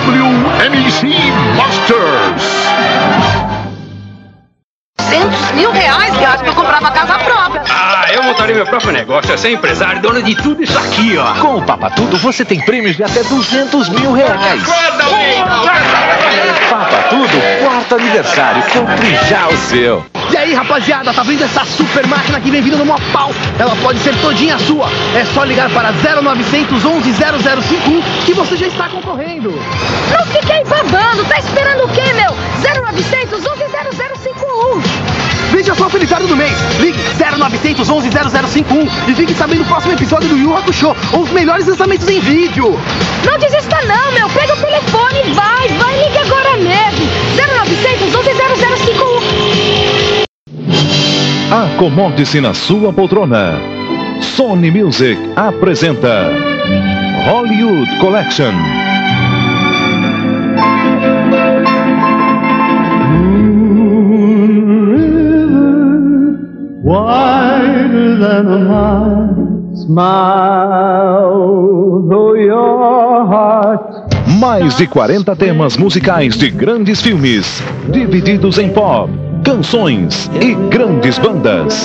WMC Masters. 200 mil reais, que acho que eu comprava casa própria. Ah, eu montaria meu próprio negócio. Eu ser empresário, dono de tudo isso aqui, ó. Com o Papa Tudo, você tem prêmios de até 200 mil reais. Papa Tudo, quarto aniversário. Compre já o seu. Aí, rapaziada, tá vendo essa super máquina que vem vindo no maior pau? Ela pode ser todinha sua. É só ligar para 0900 11 0051 que você já está concorrendo. Não fiquei babando, tá esperando o quê, meu? 0900 11 0051. Veja só o felizardo do mês. Ligue 0900 11 0051 e fique sabendo do próximo episódio do Yu Hakusho ou os melhores lançamentos em vídeo. Não desista não, meu. Pega o telefone Acomode-se na sua poltrona. Sony Music apresenta Hollywood Collection. wider than a mile. Smile, though your heart. Mais de 40 temas musicais de grandes filmes, divididos em pop, canções e grandes bandas.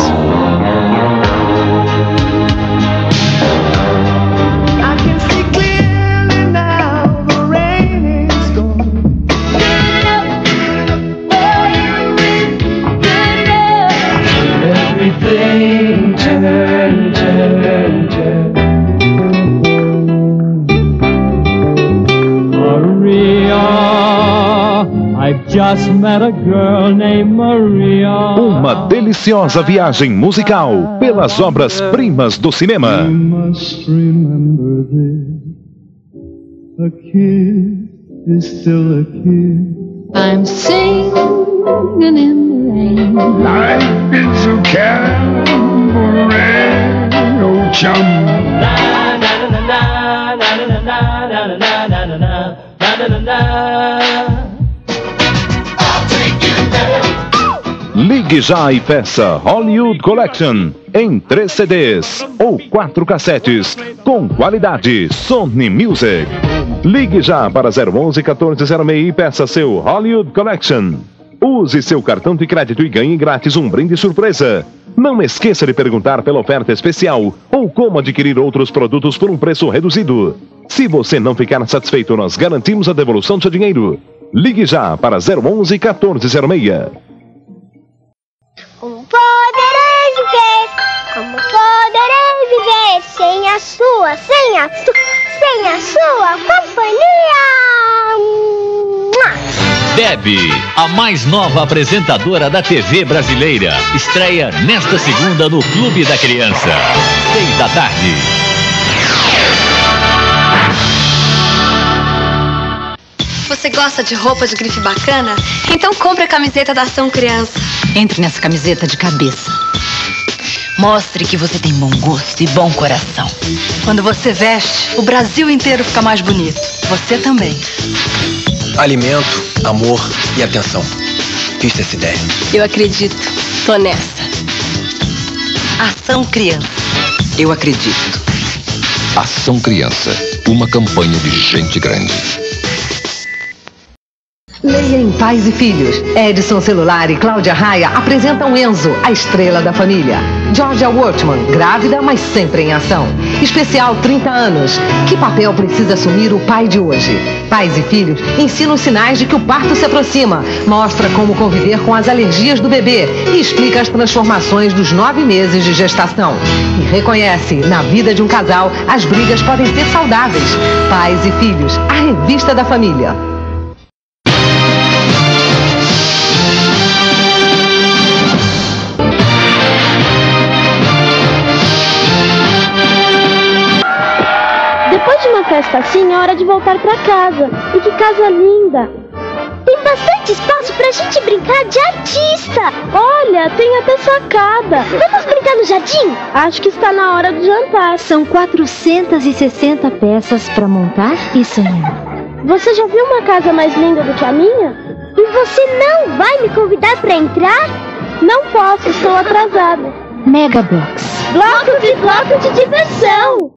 Just met a girl named Maria. Uma deliciosa viagem musical pelas obras-primas do cinema. You must remember this. A kid is still a kid. I'm singing in the rain. Life is a cabaret, chum. Ligue já e peça Hollywood Collection em três CDs ou quatro cassetes com qualidade Sony Music. Ligue já para 011 1406 e peça seu Hollywood Collection. Use seu cartão de crédito e ganhe grátis um brinde surpresa. Não esqueça de perguntar pela oferta especial ou como adquirir outros produtos por um preço reduzido. Se você não ficar satisfeito, nós garantimos a devolução do seu dinheiro. Ligue já para 011 1406. Viver sem a sua, sem a sua, sem a sua companhia? Deb, a mais nova apresentadora da TV brasileira, estreia nesta segunda no Clube da Criança. Seis da tarde. Você gosta de roupa de grife bacana? Então compre a camiseta da Ação Criança. Entre nessa camiseta de cabeça. Mostre que você tem bom gosto e bom coração. Quando você veste, o Brasil inteiro fica mais bonito. Você também. Alimento, amor e atenção. Vista essa ideia. Eu acredito. Tô nessa. Ação Criança. Eu acredito. Ação Criança, uma campanha de gente grande. Em Pais e Filhos. Edson Celular e Cláudia Raia apresentam Enzo, a estrela da família. Georgia Wortman, grávida, mas sempre em ação. Especial 30 anos. Que papel precisa assumir o pai de hoje? Pais e Filhos ensina os sinais de que o parto se aproxima, mostra como conviver com as alergias do bebê e explica as transformações dos nove meses de gestação. E reconhece, na vida de um casal, as brigas podem ser saudáveis. Pais e Filhos, a revista da família. De uma festa assim, é hora de voltar pra casa. E que casa linda! Tem bastante espaço pra gente brincar de artista. Olha, tem até sacada. Vamos brincar no jardim? Acho que está na hora do jantar. São 460 peças para montar e sonhar. Você já viu uma casa mais linda do que a minha? E você não vai me convidar pra entrar? Não posso, estou atrasada. Mega Box. Bloco de bloco de diversão.